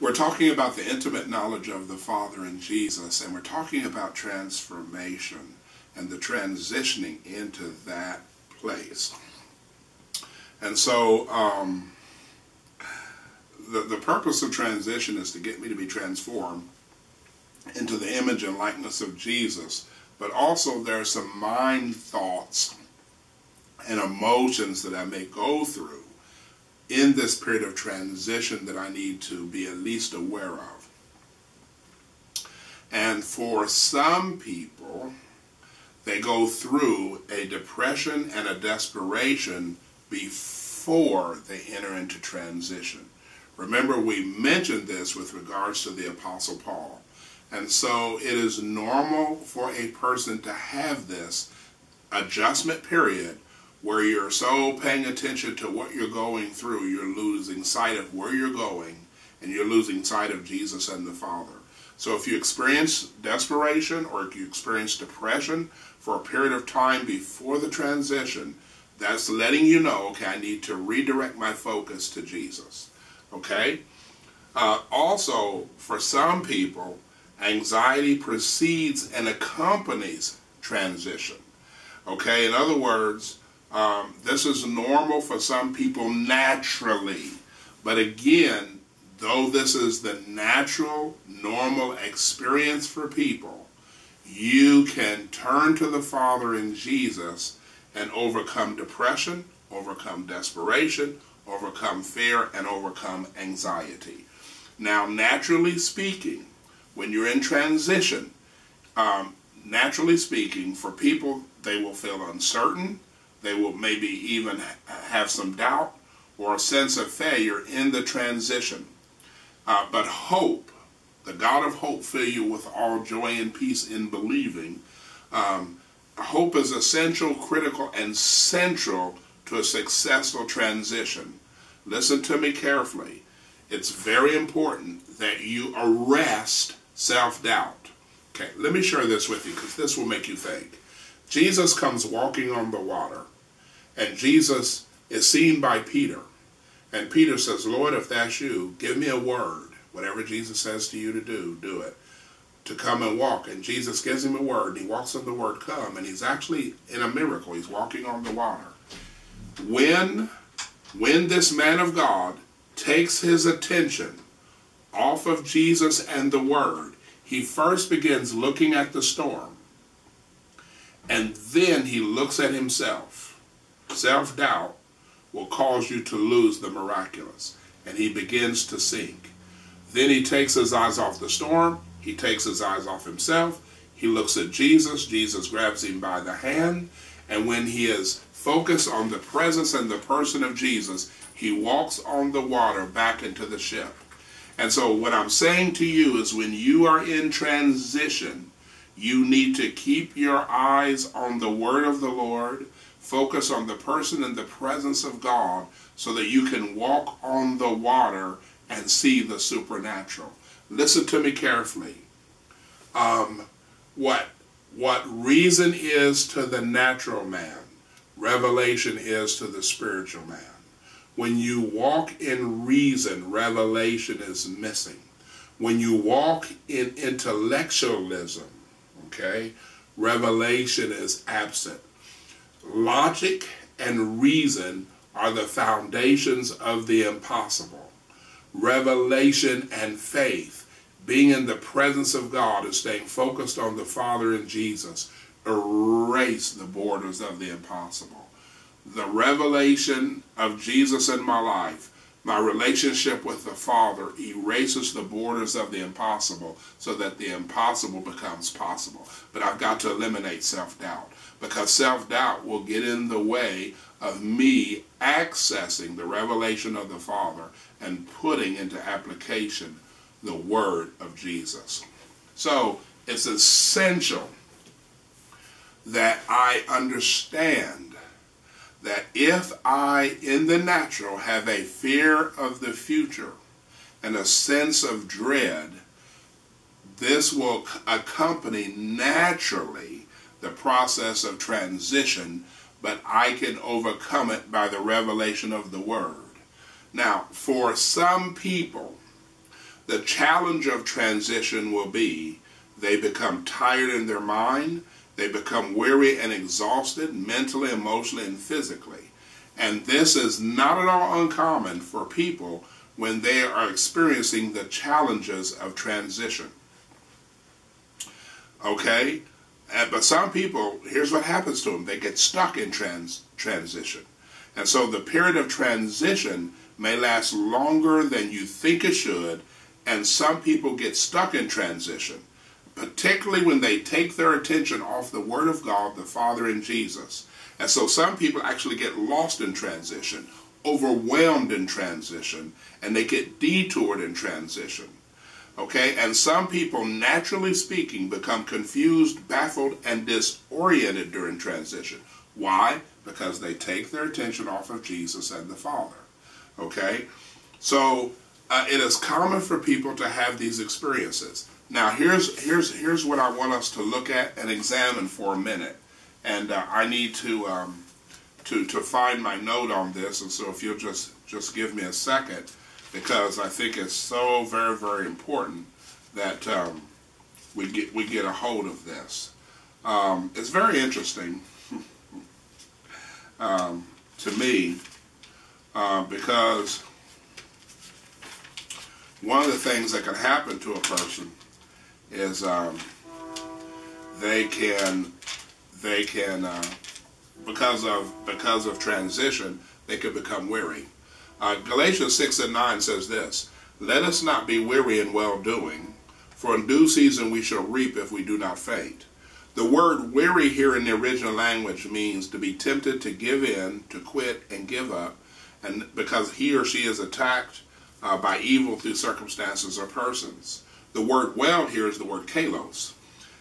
we're talking about the intimate knowledge of the Father and Jesus, and we're talking about transformation and the transitioning into that place. And so, um, the, the purpose of transition is to get me to be transformed into the image and likeness of Jesus. But also, there are some mind thoughts and emotions that I may go through in this period of transition that I need to be at least aware of. And for some people, they go through a depression and a desperation before they enter into transition. Remember, we mentioned this with regards to the Apostle Paul. And so it is normal for a person to have this adjustment period where you're so paying attention to what you're going through, you're losing sight of where you're going and you're losing sight of Jesus and the Father. So if you experience desperation or if you experience depression for a period of time before the transition, that's letting you know, okay, I need to redirect my focus to Jesus. Okay? Uh, also, for some people, anxiety precedes and accompanies transition. Okay? In other words, um, this is normal for some people naturally. But again, though this is the natural, normal experience for people, you can turn to the Father in Jesus and overcome depression, overcome desperation, overcome fear, and overcome anxiety. Now, naturally speaking, when you're in transition, um, naturally speaking, for people, they will feel uncertain. They will maybe even have some doubt or a sense of failure in the transition. Uh, but hope, the God of hope, fill you with all joy and peace in believing. Um, hope is essential, critical, and central to a successful transition. Listen to me carefully. It's very important that you arrest self-doubt. Okay, let me share this with you because this will make you think. Jesus comes walking on the water, and Jesus is seen by Peter. And Peter says, Lord, if that's you, give me a word. Whatever Jesus says to you to do, do it. To come and walk. And Jesus gives him a word, and he walks on the word come, and he's actually in a miracle. He's walking on the water. When when this man of God takes his attention off of Jesus and the Word, he first begins looking at the storm. And then he looks at himself. Self doubt will cause you to lose the miraculous. And he begins to sink. Then he takes his eyes off the storm. He takes his eyes off himself. He looks at Jesus. Jesus grabs him by the hand. And when he is focused on the presence and the person of Jesus, he walks on the water back into the ship. And so what I'm saying to you is when you are in transition, you need to keep your eyes on the word of the Lord, focus on the person and the presence of God so that you can walk on the water and see the supernatural. Listen to me carefully. Um, what, what reason is to the natural man, revelation is to the spiritual man. When you walk in reason, revelation is missing. When you walk in intellectualism, okay, revelation is absent. Logic and reason are the foundations of the impossible. Revelation and faith, being in the presence of God and staying focused on the Father and Jesus, erase the borders of the impossible. The revelation of Jesus in my life, my relationship with the Father erases the borders of the impossible so that the impossible becomes possible. But I've got to eliminate self-doubt because self-doubt will get in the way of me accessing the revelation of the Father and putting into application the Word of Jesus. So it's essential that I understand that if I, in the natural, have a fear of the future and a sense of dread, this will accompany naturally the process of transition, but I can overcome it by the revelation of the Word. Now, for some people, the challenge of transition will be they become tired in their mind, they become weary and exhausted mentally, emotionally, and physically. And this is not at all uncommon for people when they are experiencing the challenges of transition. Okay? And, but some people, here's what happens to them. They get stuck in trans, transition. And so the period of transition may last longer than you think it should, and some people get stuck in transition, particularly when they take their attention off the Word of God, the Father, and Jesus. And so some people actually get lost in transition, overwhelmed in transition, and they get detoured in transition. Okay, and some people, naturally speaking, become confused, baffled, and disoriented during transition. Why? Because they take their attention off of Jesus and the Father. Okay, so uh, it is common for people to have these experiences. Now, here's here's here's what I want us to look at and examine for a minute, and uh, I need to um, to to find my note on this. And so, if you'll just just give me a second because I think it's so very, very important that um, we get we get a hold of this. Um, it's very interesting um, to me uh, because one of the things that can happen to a person is um, they can they can uh, because of because of transition they can become weary. Uh, Galatians 6 and 9 says this Let us not be weary in well doing, for in due season we shall reap if we do not faint. The word weary here in the original language means to be tempted to give in, to quit, and give up, and because he or she is attacked uh, by evil through circumstances or persons. The word well here is the word kalos,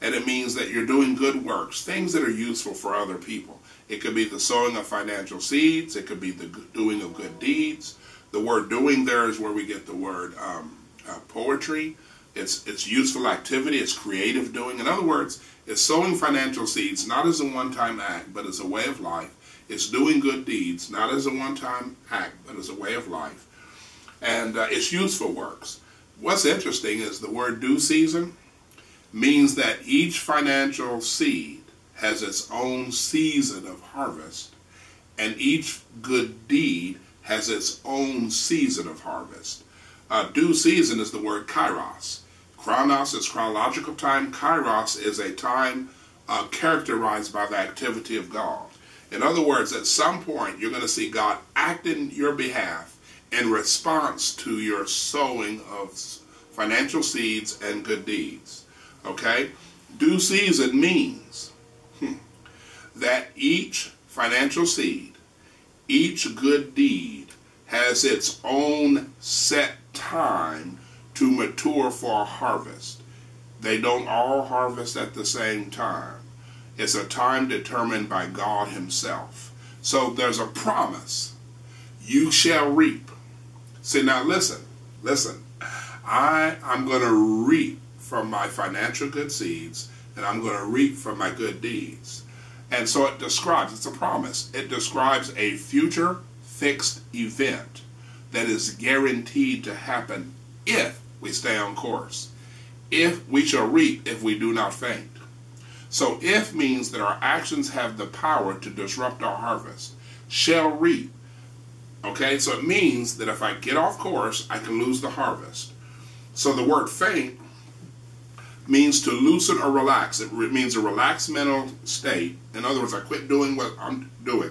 and it means that you're doing good works, things that are useful for other people. It could be the sowing of financial seeds. It could be the doing of good deeds. The word doing there is where we get the word um, uh, poetry. It's, it's useful activity. It's creative doing. In other words, it's sowing financial seeds, not as a one-time act, but as a way of life. It's doing good deeds, not as a one-time act, but as a way of life. And uh, it's useful works. What's interesting is the word due season means that each financial seed has its own season of harvest, and each good deed has its own season of harvest. Uh, due season is the word kairos. Chronos is chronological time. Kairos is a time uh, characterized by the activity of God. In other words, at some point, you're going to see God act in your behalf in response to your sowing of financial seeds and good deeds. Okay? Due season means hmm, that each financial seed, each good deed has its own set time to mature for harvest. They don't all harvest at the same time. It's a time determined by God Himself. So there's a promise. You shall reap. See, now listen, listen. I, I'm going to reap from my financial good seeds, and I'm going to reap from my good deeds. And so it describes, it's a promise, it describes a future fixed event that is guaranteed to happen if we stay on course. If we shall reap if we do not faint. So if means that our actions have the power to disrupt our harvest. Shall reap. Okay, so it means that if I get off course, I can lose the harvest. So the word faint means to loosen or relax. It means a relaxed mental state. In other words, I quit doing what I'm doing.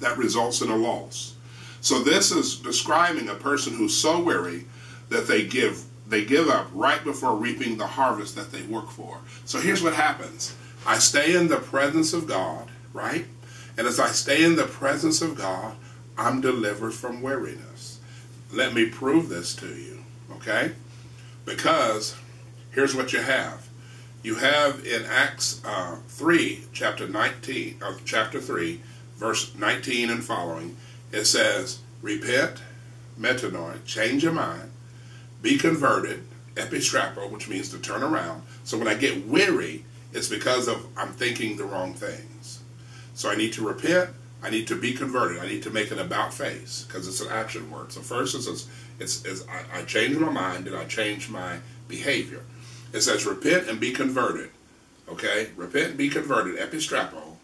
That results in a loss. So this is describing a person who's so weary that they give they give up right before reaping the harvest that they work for. So here's what happens. I stay in the presence of God, right? And as I stay in the presence of God, I'm delivered from weariness. Let me prove this to you, okay? Because here's what you have. You have in Acts uh, 3, chapter 19, uh, chapter 3, verse 19 and following, it says, Repent, metanoia, change your mind, be converted, epistrepho, which means to turn around. So when I get weary, it's because of I'm thinking the wrong things. So I need to repent, I need to be converted. I need to make an about face because it's an action word. So first it's, it's, it's, it's I, I change my mind and I change my behavior. It says repent and be converted. Okay? Repent and be converted, epistrepho,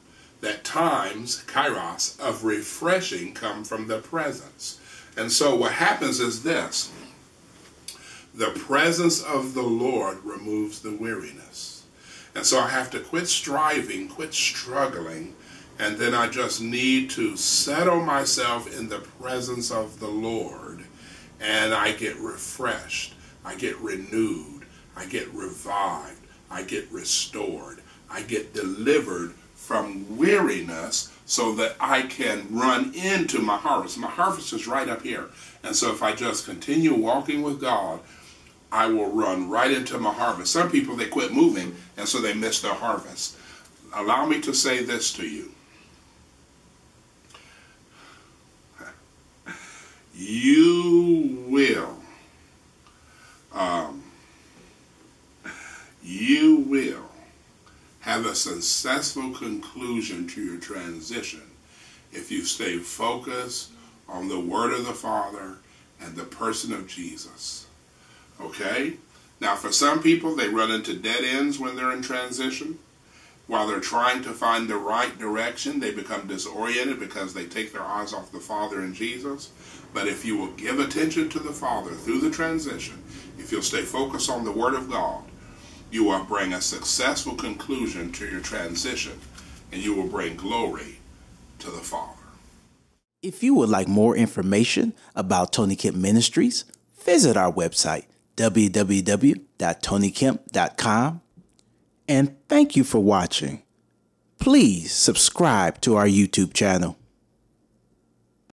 that times, kairos, of refreshing come from the presence. And so what happens is this. The presence of the Lord removes the weariness. And so I have to quit striving, quit struggling, and then I just need to settle myself in the presence of the Lord, and I get refreshed, I get renewed, I get revived, I get restored, I get delivered from weariness so that I can run into my harvest. My harvest is right up here. And so if I just continue walking with God, I will run right into my harvest. Some people, they quit moving, and so they miss their harvest. Allow me to say this to you. You will um, you will have a successful conclusion to your transition if you stay focused on the word of the Father and the person of Jesus. Okay? Now, for some people, they run into dead ends when they're in transition. While they're trying to find the right direction, they become disoriented because they take their eyes off the Father and Jesus. But if you will give attention to the Father through the transition, if you'll stay focused on the Word of God, you will bring a successful conclusion to your transition and you will bring glory to the Father. If you would like more information about Tony Kemp Ministries, visit our website www.tonykemp.com and thank you for watching. Please subscribe to our YouTube channel.